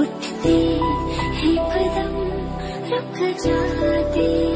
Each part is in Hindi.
उठते हैं कदम रुक जाते।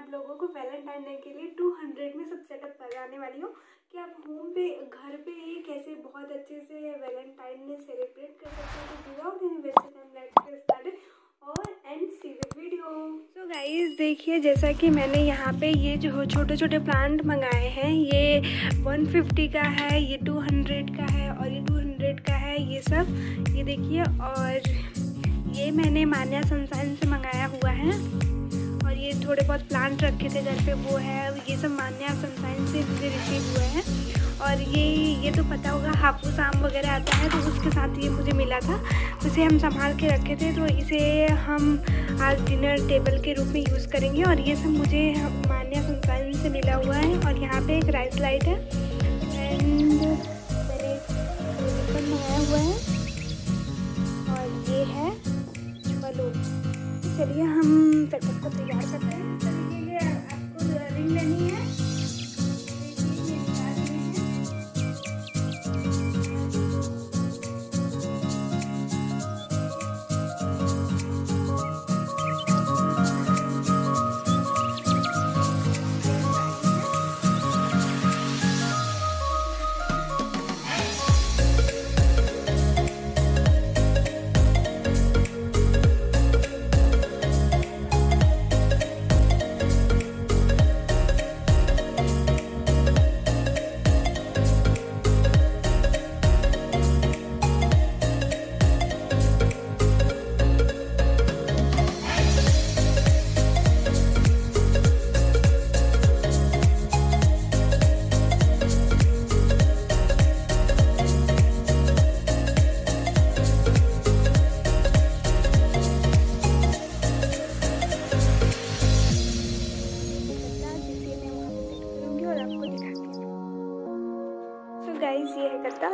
आप लोगों को वैलेंटाइन डे के लिए 200 में सब सेटअप कराने वाली हूँ कि आप होम पे, घर पे ही कैसे बहुत अच्छे से वैलेंटाइन डे सेलिब्रेट कर सकते हो without any time let's get started और एंड वीडियो सो गाइस देखिए, जैसा कि मैंने यहाँ पे ये जो छोटे छोटे प्लांट मंगाए हैं, ये 150 का है, ये 200 का है और ये 200 का है, ये सब। ये देखिए, और ये मैंने मान्या सनसाइन से मंगाया हुआ है। और ये थोड़े बहुत प्लांट रखे थे, घर पे वो है, ये सब मान्या सनसाइन से मुझे रिसीव हुए हैं। और ये ये तो पता होगा हापुस आम वगैरह आता है तो उसके साथ ये मुझे मिला था। इसे हम संभाल के रखे थे तो इसे हम आज डिनर टेबल के रूप में यूज़ करेंगे। और ये सब मुझे मान्या सनसाइन से मिला हुआ है, और यहाँ पे एक राइस लाइट है। एंड मैंने हुआ है। चलिए हम पेपर को तैयार करते हैं। तो ये आपको रिंग लेनी है।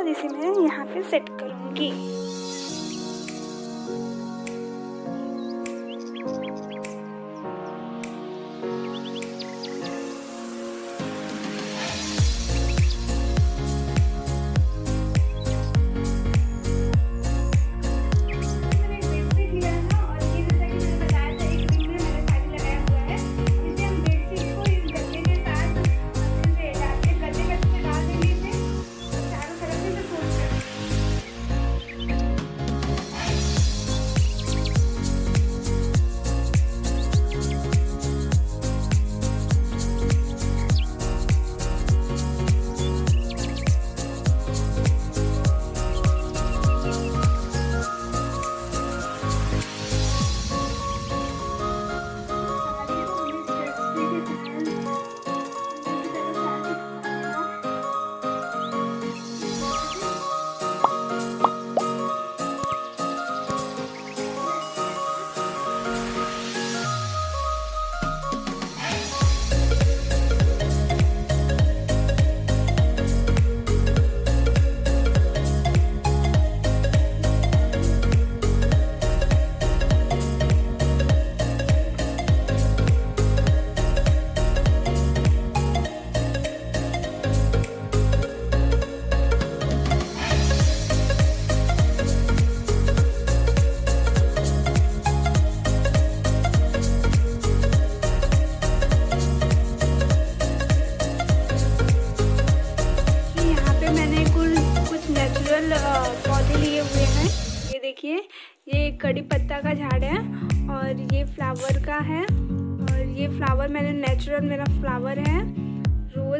ये इसे मैं यहाँ पे सेट करूँगी।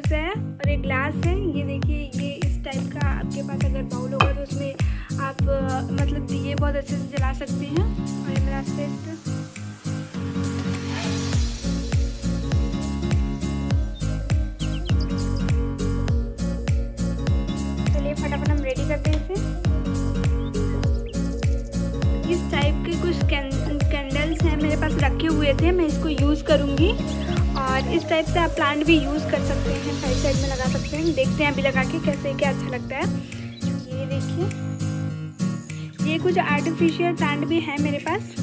मिक्स है और एक ग्लास है। ये देखिए, ये इस टाइप का आपके पास अगर बाउल होगा तो उसमें आप मतलब ये बहुत अच्छे से जला सकते हैं। और ये मेरा सेट फटाफट हम रेडी करते हैं इसे। इस टाइप के कुछ कैंडल्स हैं मेरे पास रखे हुए थे, मैं इसको यूज़ करूँगी। और इस टाइप से आप प्लांट भी यूज़ कर सकते हैं साइड साइड में लगा सकते हैं। देखते हैं अभी लगा के कैसे क्या अच्छा लगता है। ये देखिए। ये कुछ आर्टिफिशियल प्लांट भी है मेरे पास।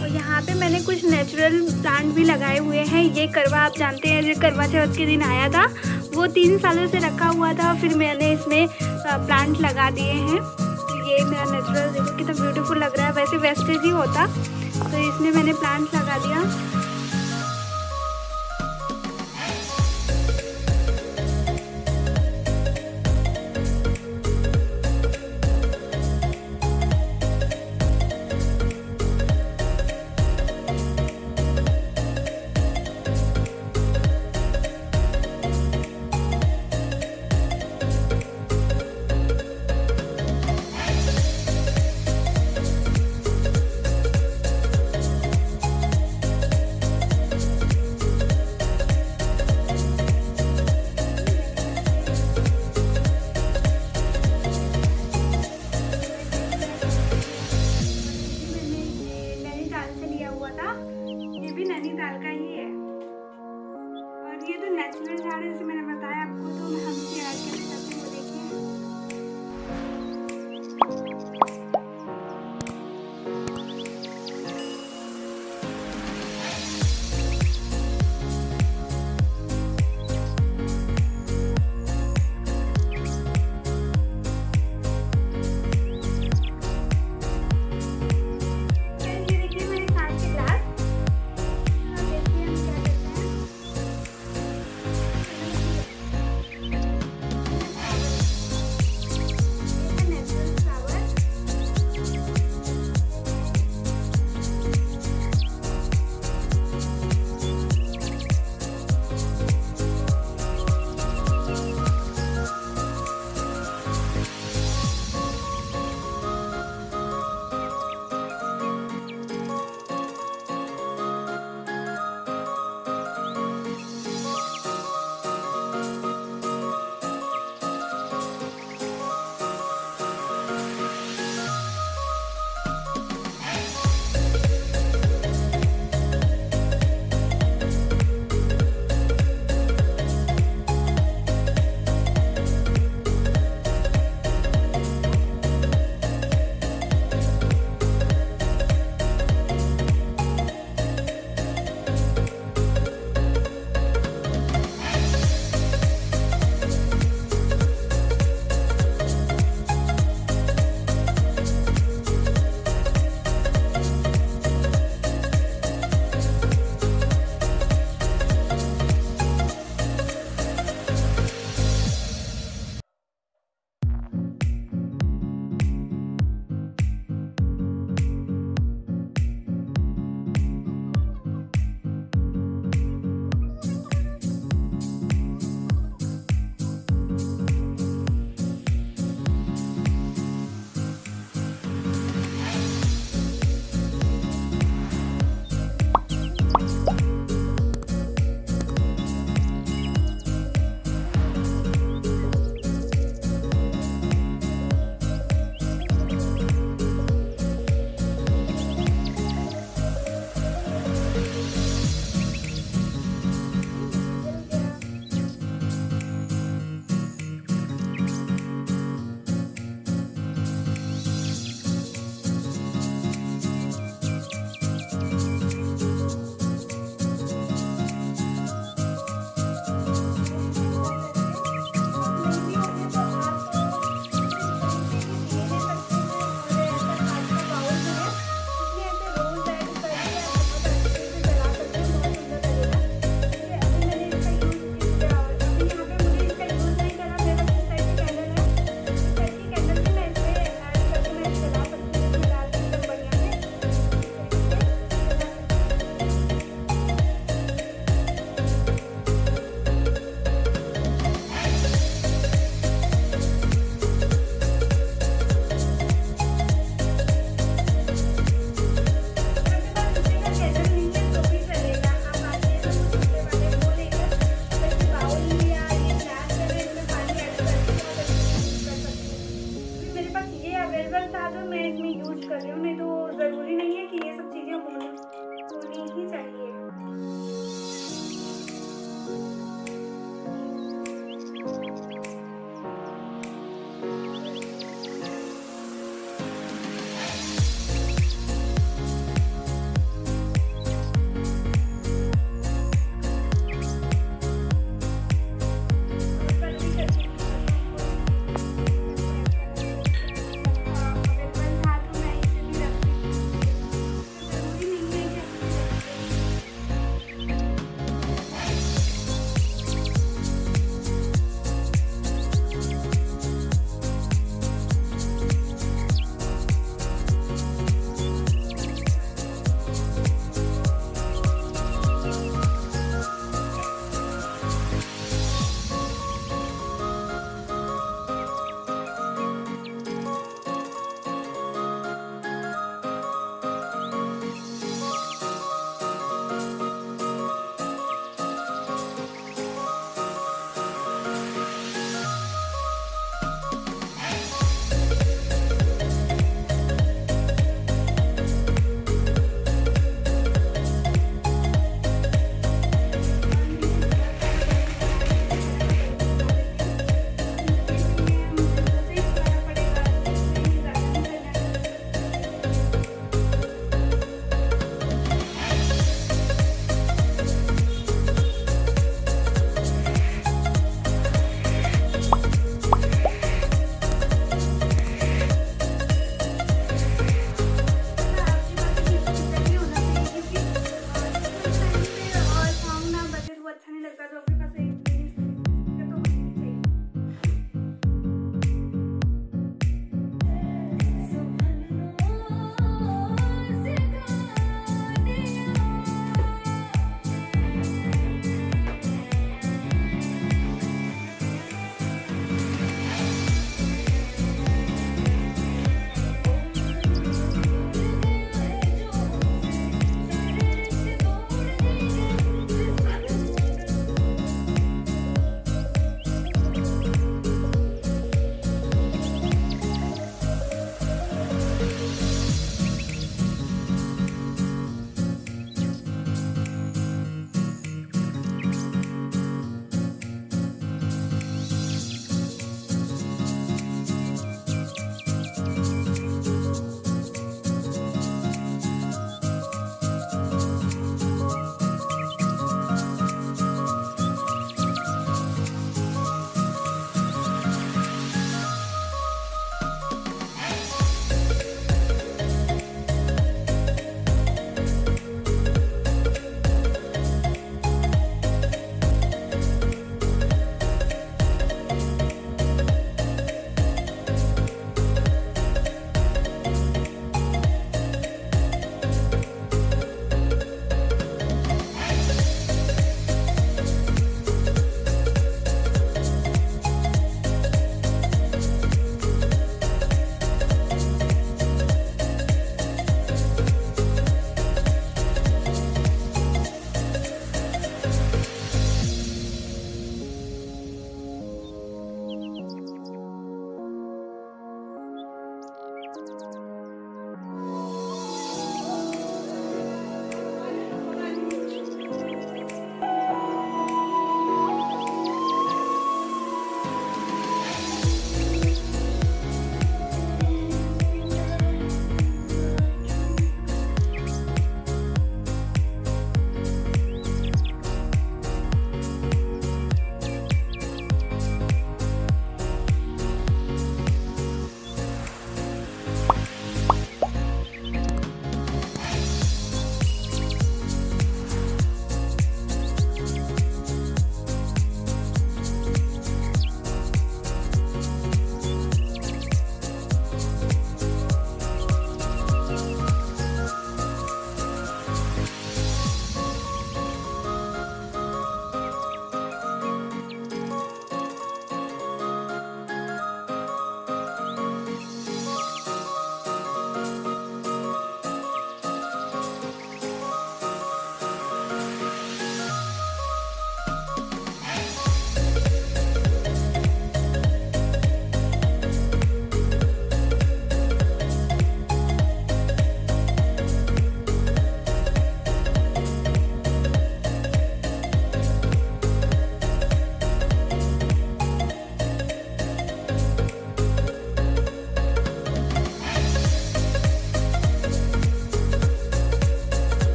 और यहाँ पे मैंने कुछ नेचुरल प्लांट भी लगाए हुए हैं। ये करवा, आप जानते हैं जो करवा चौथ के दिन आया था। वो तीन सालों से रखा हुआ था, फिर मैंने इसमें प्लांट लगा दिए हैं। ये मेरा नेचुरल देखो कितना ब्यूटीफुल लग रहा है। वैसे वेस्टेज ही होता। तो इसमें मैंने प्लांट लगा दिया।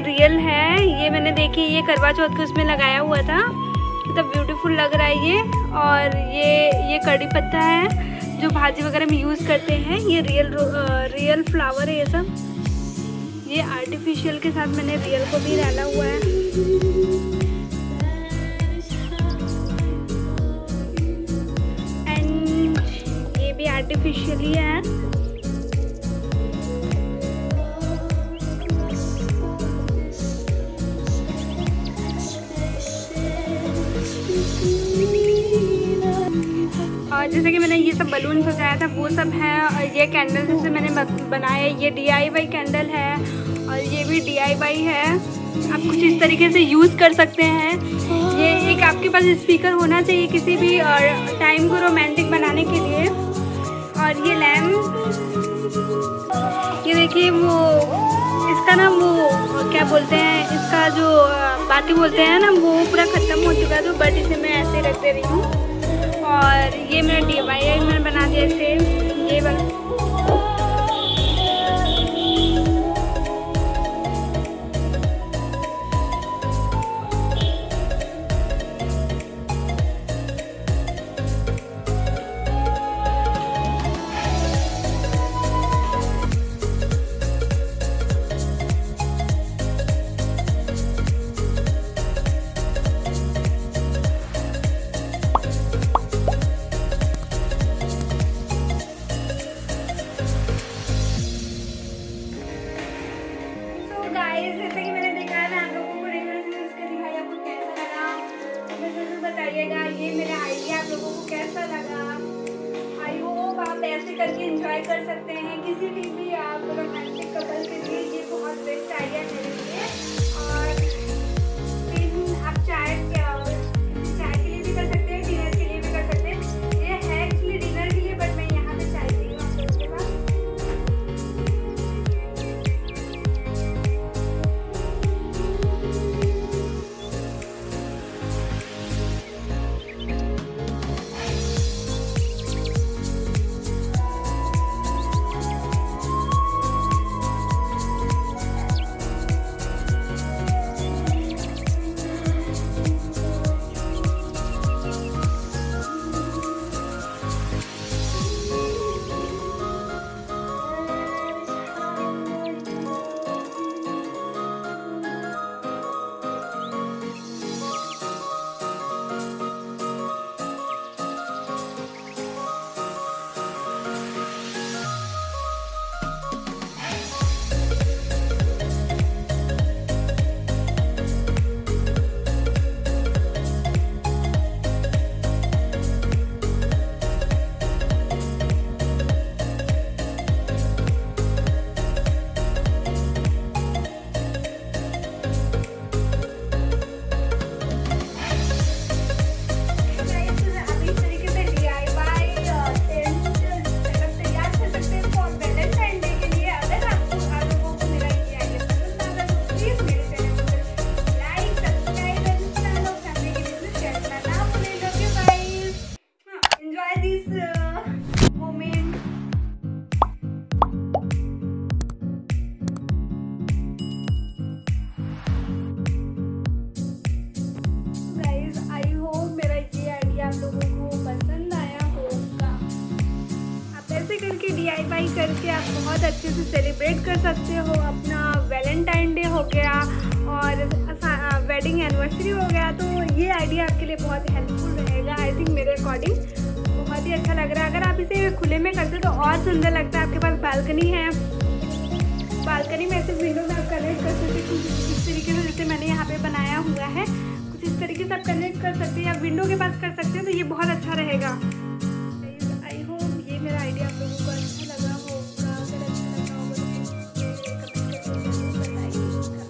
रियल है। ये मैंने देखी, ये करवा चौथ के उसमें लगाया हुआ था। कितना ब्यूटीफुल लग रहा है ये। और ये ये कड़ी पत्ता है, जो भाजी वगैरह में यूज़ करते हैं। ये रियल रियल फ्लावर है ये सब। ये आर्टिफिशियल के साथ मैंने रियल को भी डाला हुआ है। भी आर्टिफिशियल ही। जैसे कि मैंने ये सब बलून सजाया था, वो सब है और ये कैंडल जैसे मैंने बनाया ये वाई कैंडल है और ये भी वाई है। आप कुछ इस तरीके से यूज़ कर सकते हैं। ये एक आपके पास स्पीकर होना चाहिए किसी भी, और टाइम को रोमांटिक बनाने के लिए। और ये लैम्प ये देखिए वो, इसका ना वो, क्या बोलते हैं, इसका जो, बाकी बोलते हैं ना, वो पूरा ख़त्म हो चुका तो बट इसे मैं ऐसे रख दे रही हूँ। और ये मेरा डी मैंने बना दिया इसे। ये बना रहेगा। आई होप ये मेरा आइडिया आप लोगों को अच्छा लगा होगा अगर अच्छा लगा होगा तो कमेंट करके ज़रूर बताइएगा।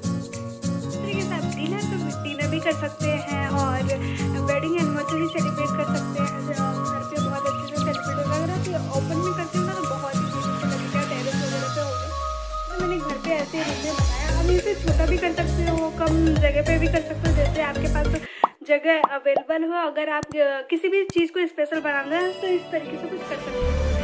इस तरीके से आप डिनर तो डिनर भी कर सकते हैं और वेडिंग एनिवर्सरी सेलिब्रेट कर सकते हैं। घर पे बहुत अच्छे से सेलिब्रेट होगा। अगर आप ओपन में करते हो ना तो बहुत ही ब्यूटीफुल लगेगा। टेरेस वगैरह पे होगा। तो मैंने घर पे ऐसे रूम में बनाया। हम इसे छोटा भी कर सकते हो, कम जगह पे भी कर सकते हो। जैसे आपके पास जगह अवेलेबल हो, अगर आप किसी भी चीज़ को स्पेशल बनाना है तो इस तरीके से कुछ कर सकते हो।